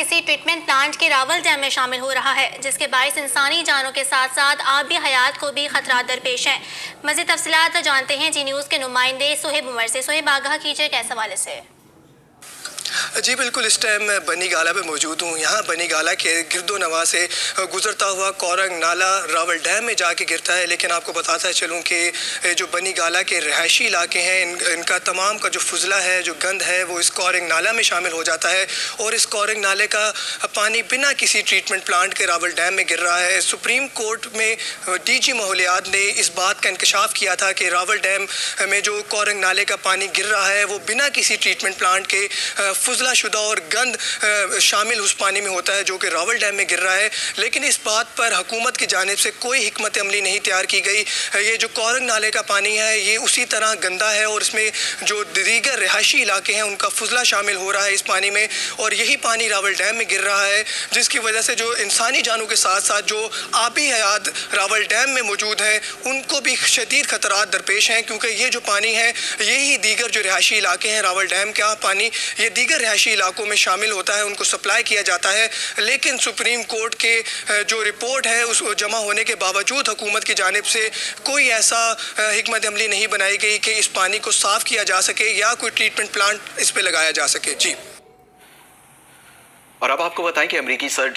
کسی treatment plant کے Rawal dam میں شامل ہو رہا ہے، جس کے باعث انسانی جانوں کے ساتھ ساتھ آبی حیات کو بھی خطرات درپیش ہیں۔ مزید تفصیلات جانتے ہیں۔ جی نیوز کے نمائندے سہیب عمر سے۔ سہیب آگاہ کیجیے کیسے والے سے۔ جی بالکل، اس ٹائم میں بنی گالا پہ موجود ہوں۔ یہاں بنی گالا کے گرد و نواح سے گزرتا ہوا کورنگ نالا راول ڈیم میں جا کے گرتا ہے۔ لیکن آپ کو بتاتا چلوں کہ جو بنی گالا کے رہائشی علاقے ہیں، ان کا تمام کا جو فضلہ ہے، جو گند ہے، وہ اس کورنگ نالا میں شامل ہو جاتا ہے۔ اور اس کورنگ نالے کا پانی بنا کسی ٹریٹمنٹ پلانٹ کے راول ڈیم میں گر رہا ہے۔ سپریم کورٹ میں ڈی جی ماحولیات نے اس بات کا انکشاف کیا تھا کہ راول ڈیم میں جو کورنگ نالے کا پانی گر رہا ہے، وہ بنا کسی ٹریٹمنٹ پلانٹ کے فضلہ شدہ اور گند شامل اس پانی میں ہوتا ہے جو کہ راول ڈیم میں گر رہا ہے۔ لیکن اس بات پر حکومت کی جانب سے کوئی حکمت عملی نہیں تیار کی گئی۔ یہ جو کورنگ نالے کا پانی ہے، یہ اسی طرح گندہ ہے اور اس میں جو دیگر رہائشی علاقے ہیں، ان کا فضلہ شامل ہو رہا ہے اس پانی میں۔ اور یہی پانی راول ڈیم میں گر رہا ہے، جس کی وجہ سے جو انسانی جانوں کے ساتھ ساتھ جو آبی حیات راول ڈیم میں موجود ہیں، ان کو بھی شدید خطرات درپیش ہیں۔ کیونکہ یہ جو پانی ہے، یہی دیگر جو رہائشی علاقے ہیں راول ڈیم کا، پانی، یہ دیگر رہائشی علاقوں میں شامل ہوتا ہے، ان کو سپلائی کیا جاتا ہے۔ لیکن سپریم کورٹ کے جو رپورٹ ہے، اس جمع ہونے کے باوجود حکومت کی جانب سے کوئی ایسا حکمت عملی نہیں بنائی گئی کہ اس پانی کو صاف کیا جا سکے یا کوئی ٹریٹمنٹ پلانٹ اس پہ لگایا جا سکے۔ جی۔ اور اب آپ کو بتائیں کہ امریکی سر